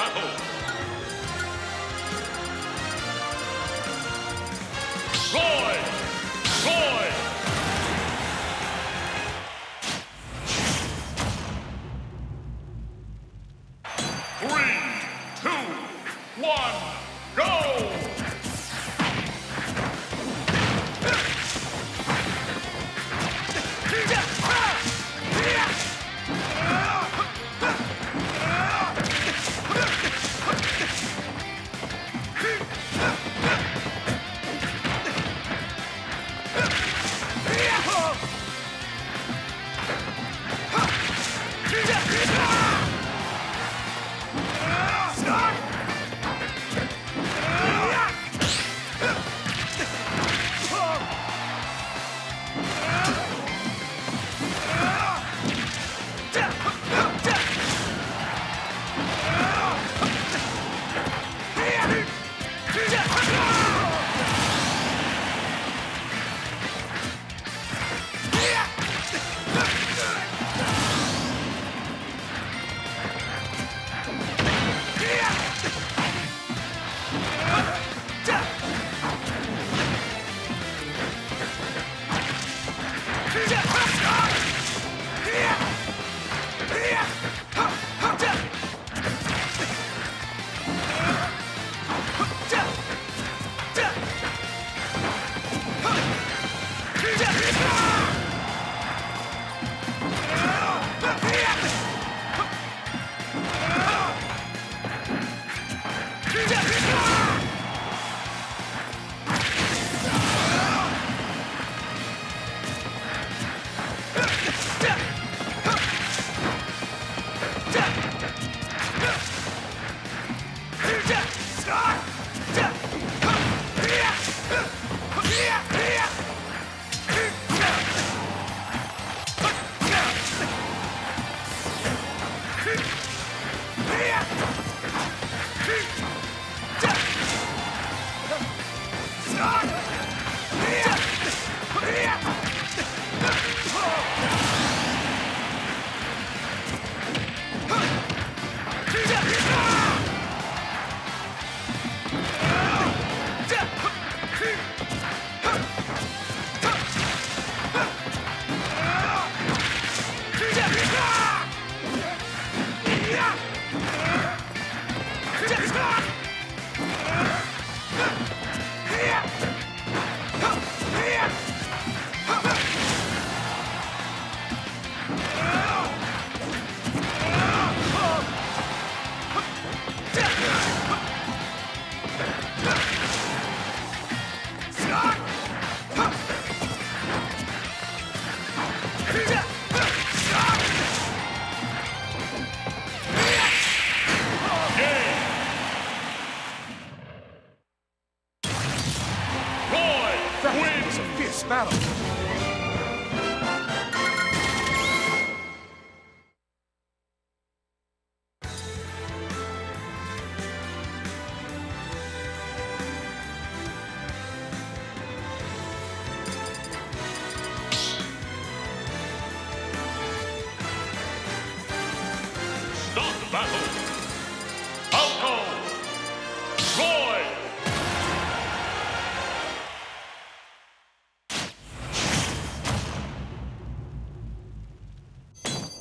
battle. 驾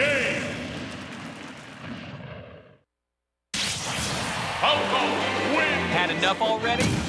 game. Enough already?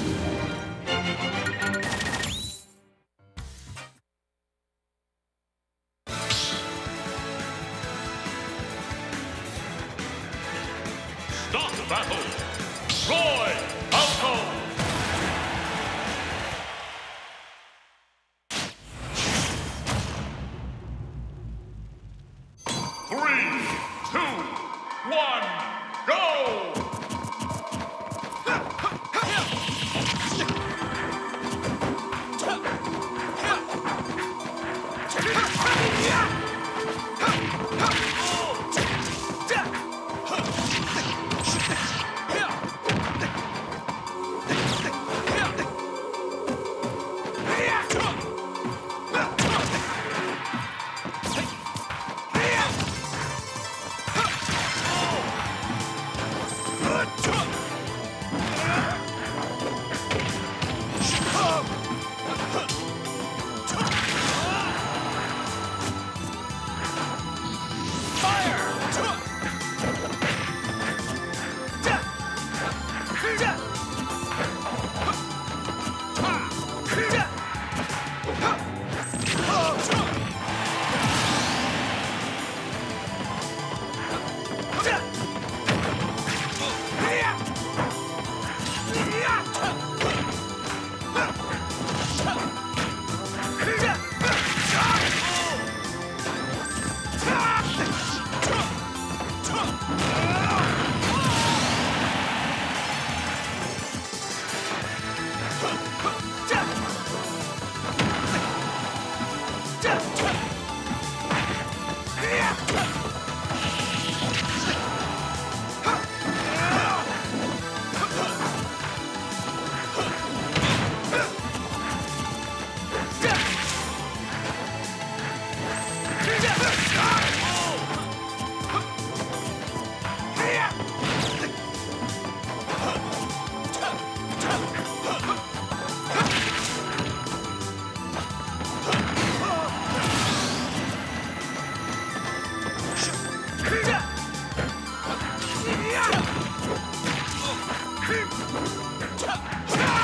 起来，起来。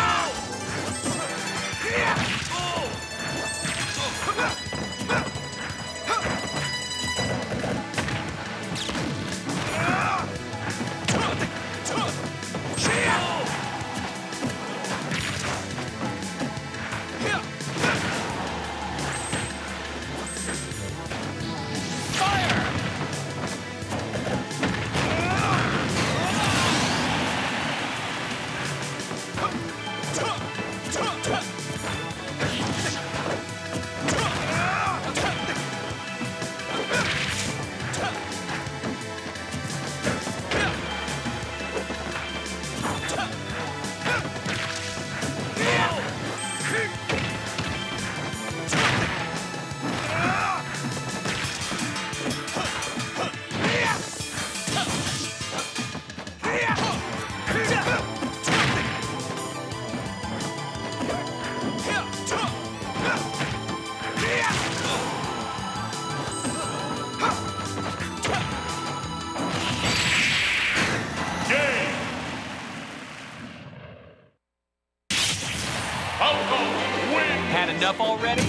Enough already?